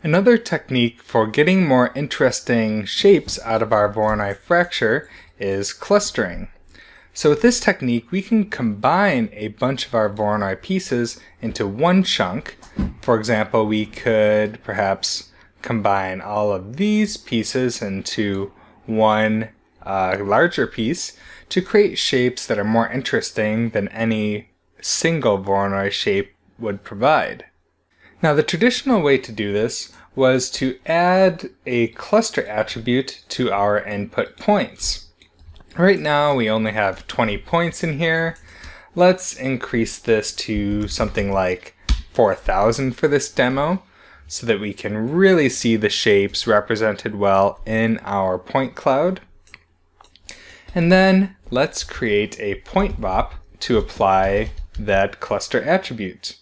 Another technique for getting more interesting shapes out of our Voronoi fracture is clustering. So with this technique, we can combine a bunch of our Voronoi pieces into one chunk. For example, we could perhaps combine all of these pieces into one uh, larger piece to create shapes that are more interesting than any single Voronoi shape would provide. Now the traditional way to do this was to add a cluster attribute to our input points. Right now we only have 20 points in here. Let's increase this to something like 4000 for this demo so that we can really see the shapes represented well in our point cloud. And then let's create a point VOP to apply that cluster attribute.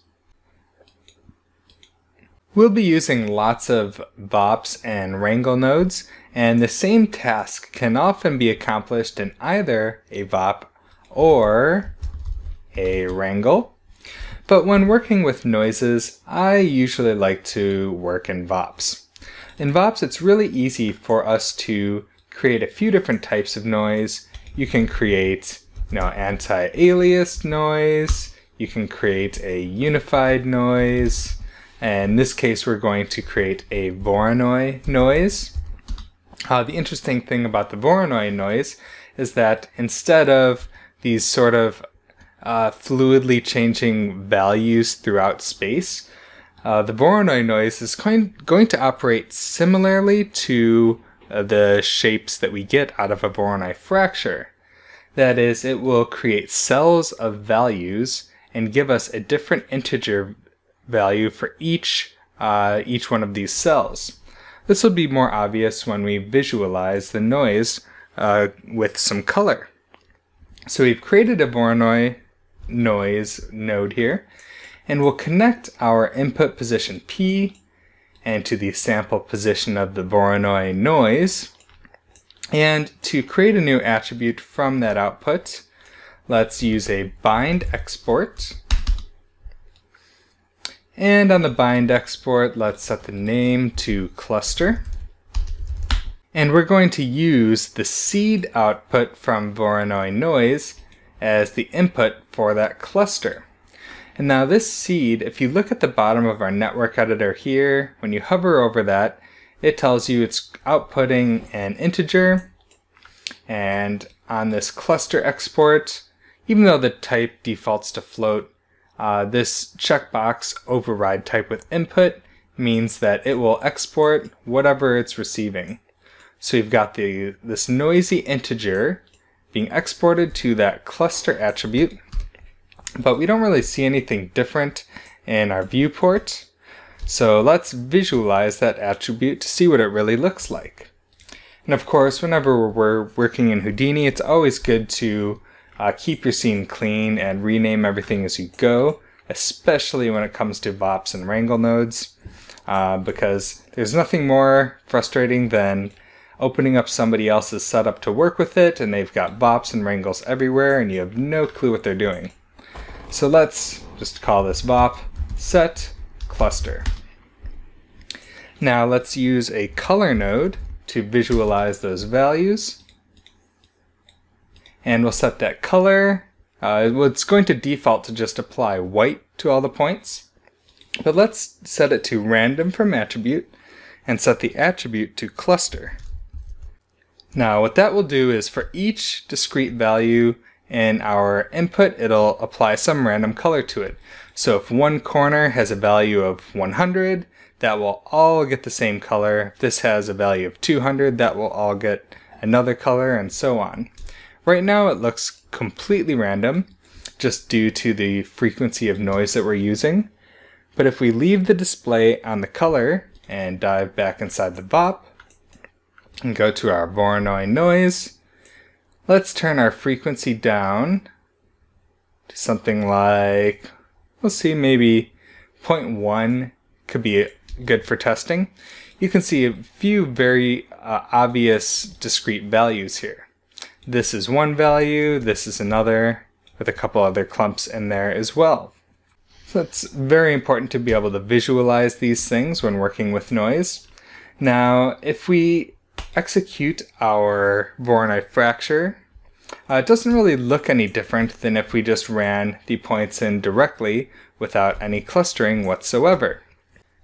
We'll be using lots of VOPs and Wrangle nodes, and the same task can often be accomplished in either a VOP or a Wrangle. But when working with noises, I usually like to work in VOPs. In VOPs, it's really easy for us to create a few different types of noise. You can create you know, anti-aliased noise, you can create a unified noise, and in this case, we're going to create a Voronoi noise. Uh, the interesting thing about the Voronoi noise is that instead of these sort of uh, fluidly changing values throughout space, uh, the Voronoi noise is going, going to operate similarly to uh, the shapes that we get out of a Voronoi fracture. That is, it will create cells of values and give us a different integer value for each, uh, each one of these cells. This will be more obvious when we visualize the noise uh, with some color. So we've created a Voronoi noise node here, and we'll connect our input position P and to the sample position of the Voronoi noise. And to create a new attribute from that output, let's use a bind export and on the bind export, let's set the name to cluster. And we're going to use the seed output from Voronoi noise as the input for that cluster. And now this seed, if you look at the bottom of our network editor here, when you hover over that, it tells you it's outputting an integer. And on this cluster export, even though the type defaults to float, uh, this checkbox override type with input means that it will export whatever it's receiving. So you've got the this noisy integer being exported to that cluster attribute, but we don't really see anything different in our viewport. So let's visualize that attribute to see what it really looks like. And of course, whenever we're working in Houdini, it's always good to uh, keep your scene clean and rename everything as you go, especially when it comes to VOPs and Wrangle nodes, uh, because there's nothing more frustrating than opening up somebody else's setup to work with it, and they've got VOPs and Wrangles everywhere, and you have no clue what they're doing. So let's just call this VOP set cluster. Now let's use a color node to visualize those values and we'll set that color. Uh, it's going to default to just apply white to all the points. But let's set it to random from attribute and set the attribute to cluster. Now what that will do is for each discrete value in our input, it'll apply some random color to it. So if one corner has a value of 100, that will all get the same color. If this has a value of 200, that will all get another color and so on. Right now it looks completely random, just due to the frequency of noise that we're using. But if we leave the display on the color and dive back inside the VOP and go to our Voronoi noise, let's turn our frequency down to something like, we'll see maybe 0.1 could be good for testing. You can see a few very uh, obvious discrete values here. This is one value, this is another, with a couple other clumps in there as well. So it's very important to be able to visualize these things when working with noise. Now, if we execute our Voronoi fracture, uh, it doesn't really look any different than if we just ran the points in directly without any clustering whatsoever.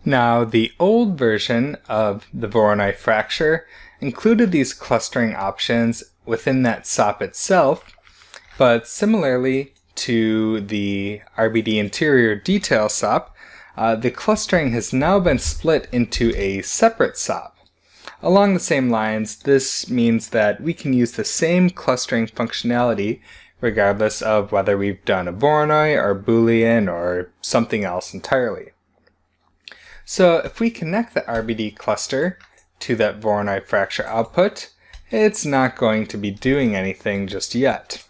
Now, the old version of the Voronoi fracture included these clustering options within that SOP itself, but similarly to the RBD interior detail SOP, uh, the clustering has now been split into a separate SOP. Along the same lines, this means that we can use the same clustering functionality regardless of whether we've done a Voronoi or Boolean or something else entirely. So if we connect the RBD cluster to that Voronoi fracture output, it's not going to be doing anything just yet.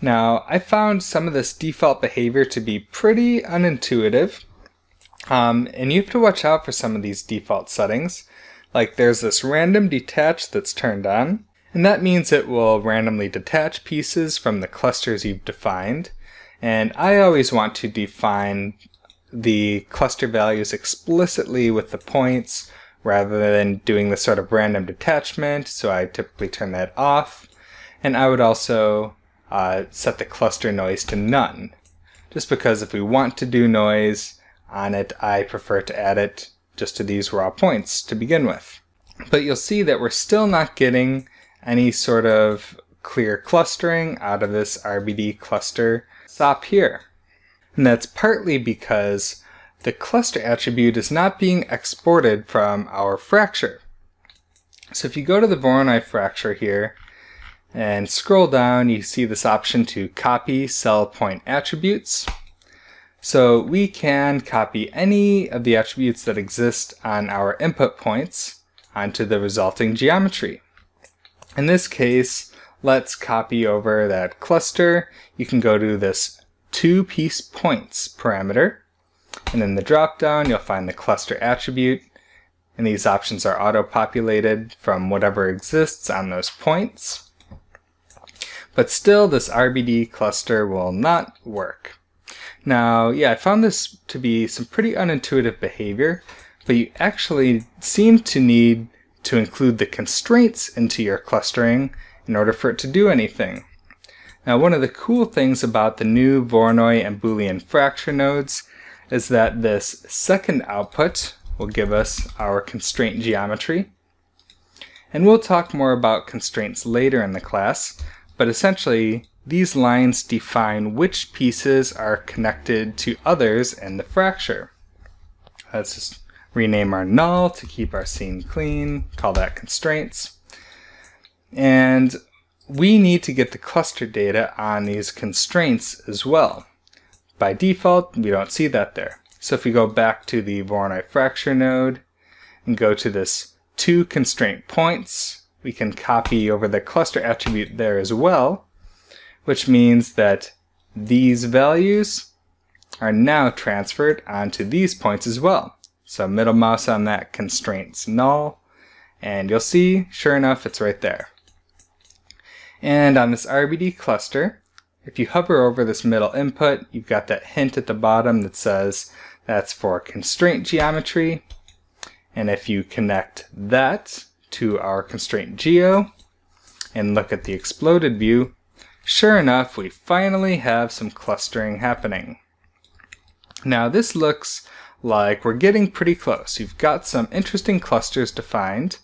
Now, I found some of this default behavior to be pretty unintuitive, um, and you have to watch out for some of these default settings. Like there's this random detach that's turned on, and that means it will randomly detach pieces from the clusters you've defined. And I always want to define the cluster values explicitly with the points rather than doing this sort of random detachment, so I typically turn that off. And I would also uh, set the cluster noise to none, just because if we want to do noise on it, I prefer to add it just to these raw points to begin with. But you'll see that we're still not getting any sort of clear clustering out of this RBD cluster SOP here. And that's partly because the cluster attribute is not being exported from our fracture. So if you go to the Voronoi fracture here and scroll down, you see this option to copy cell point attributes. So we can copy any of the attributes that exist on our input points onto the resulting geometry. In this case, let's copy over that cluster. You can go to this to piece points parameter. And in the dropdown, you'll find the cluster attribute. And these options are auto-populated from whatever exists on those points. But still, this RBD cluster will not work. Now, yeah, I found this to be some pretty unintuitive behavior, but you actually seem to need to include the constraints into your clustering in order for it to do anything. Now, one of the cool things about the new Voronoi and Boolean fracture nodes is that this second output will give us our constraint geometry. And we'll talk more about constraints later in the class, but essentially these lines define which pieces are connected to others in the fracture. Let's just rename our null to keep our scene clean, call that constraints. And we need to get the cluster data on these constraints as well. By default, we don't see that there. So if we go back to the Voronoi fracture node and go to this to constraint points, we can copy over the cluster attribute there as well, which means that these values are now transferred onto these points as well. So middle mouse on that constraints null, and you'll see, sure enough, it's right there. And on this RBD cluster, if you hover over this middle input, you've got that hint at the bottom that says that's for constraint geometry. And if you connect that to our constraint geo and look at the exploded view, sure enough, we finally have some clustering happening. Now this looks like we're getting pretty close. You've got some interesting clusters defined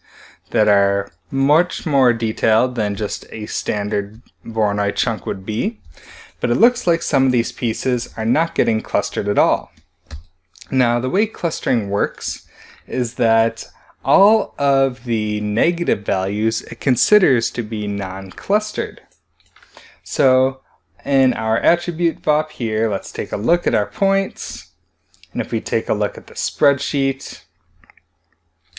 that are much more detailed than just a standard Voronoi chunk would be, but it looks like some of these pieces are not getting clustered at all. Now, the way clustering works is that all of the negative values it considers to be non-clustered. So in our attribute VOP here, let's take a look at our points. And if we take a look at the spreadsheet,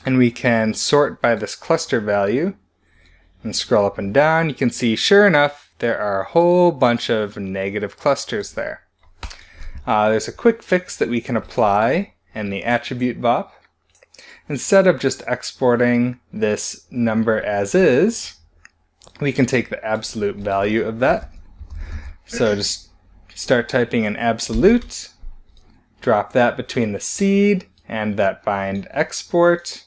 and we can sort by this cluster value, and scroll up and down, you can see, sure enough, there are a whole bunch of negative clusters there. Uh, there's a quick fix that we can apply in the attribute VOP. Instead of just exporting this number as is, we can take the absolute value of that. So just start typing an absolute, drop that between the seed and that bind export,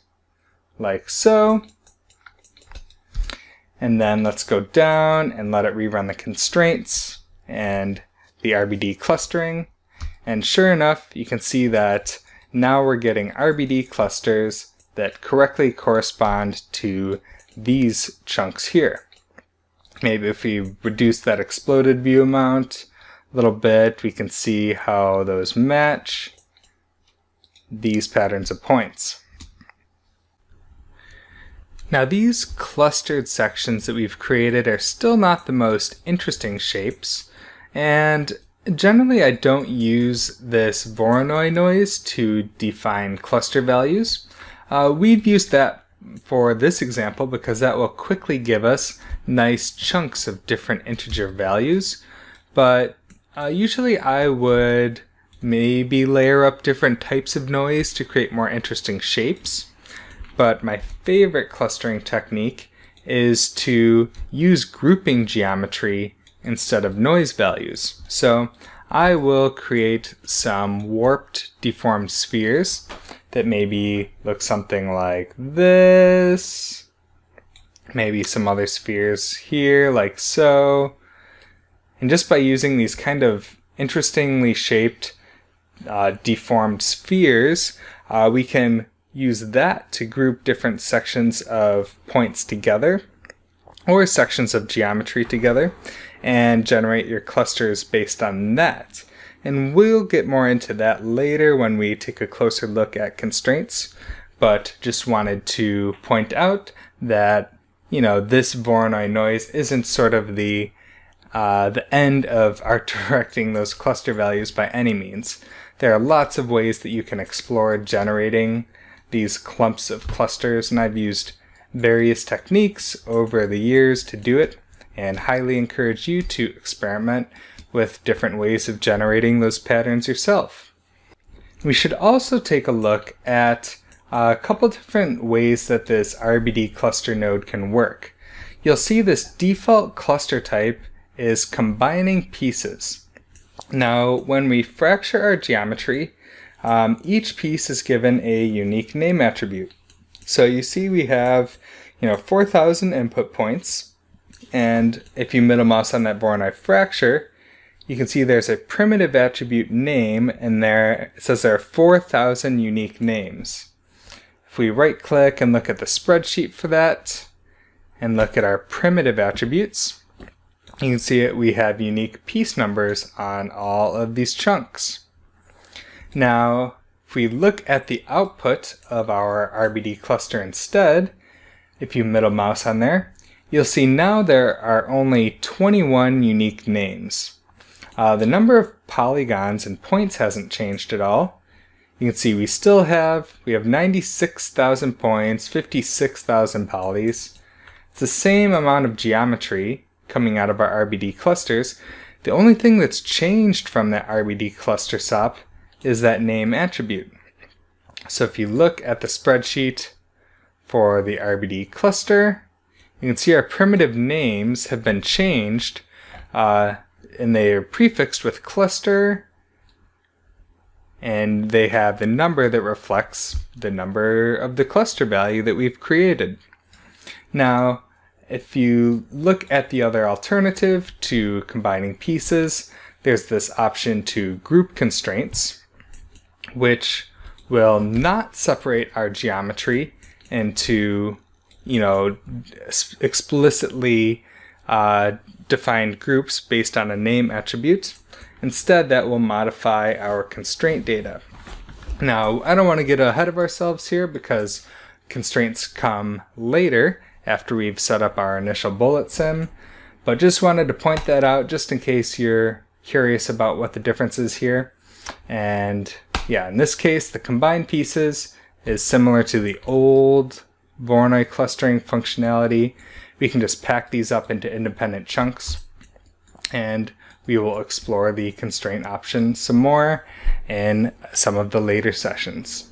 like so. And then let's go down and let it rerun the constraints and the RBD clustering. And sure enough, you can see that now we're getting RBD clusters that correctly correspond to these chunks here. Maybe if we reduce that exploded view amount a little bit, we can see how those match these patterns of points. Now these clustered sections that we've created are still not the most interesting shapes, and generally I don't use this Voronoi noise to define cluster values. Uh, we've used that for this example because that will quickly give us nice chunks of different integer values, but uh, usually I would maybe layer up different types of noise to create more interesting shapes but my favorite clustering technique is to use grouping geometry instead of noise values. So I will create some warped deformed spheres that maybe look something like this. Maybe some other spheres here like so. And just by using these kind of interestingly shaped uh, deformed spheres, uh, we can use that to group different sections of points together or sections of geometry together and generate your clusters based on that. And we'll get more into that later when we take a closer look at constraints, but just wanted to point out that, you know, this Voronoi noise isn't sort of the uh, the end of our directing those cluster values by any means. There are lots of ways that you can explore generating these clumps of clusters, and I've used various techniques over the years to do it, and highly encourage you to experiment with different ways of generating those patterns yourself. We should also take a look at a couple different ways that this RBD cluster node can work. You'll see this default cluster type is combining pieces. Now, when we fracture our geometry, um, each piece is given a unique name attribute. So you see we have, you know, 4,000 input points. And if you middle mouse on that Voronoi fracture, you can see there's a primitive attribute name and there it says there are 4,000 unique names. If we right click and look at the spreadsheet for that and look at our primitive attributes, you can see it we have unique piece numbers on all of these chunks. Now, if we look at the output of our RBD cluster instead, if you middle mouse on there, you'll see now there are only 21 unique names. Uh, the number of polygons and points hasn't changed at all. You can see we still have, we have 96,000 points, 56,000 polys. It's the same amount of geometry coming out of our RBD clusters. The only thing that's changed from that RBD cluster SOP is that name attribute. So if you look at the spreadsheet for the RBD cluster, you can see our primitive names have been changed uh, and they are prefixed with cluster and they have the number that reflects the number of the cluster value that we've created. Now, if you look at the other alternative to combining pieces, there's this option to group constraints which will not separate our geometry into, you know, explicitly uh, defined groups based on a name attribute. Instead, that will modify our constraint data. Now, I don't want to get ahead of ourselves here because constraints come later after we've set up our initial bullet sim, but just wanted to point that out just in case you're curious about what the difference is here. And yeah, in this case, the combined pieces is similar to the old Voronoi clustering functionality. We can just pack these up into independent chunks and we will explore the constraint option some more in some of the later sessions.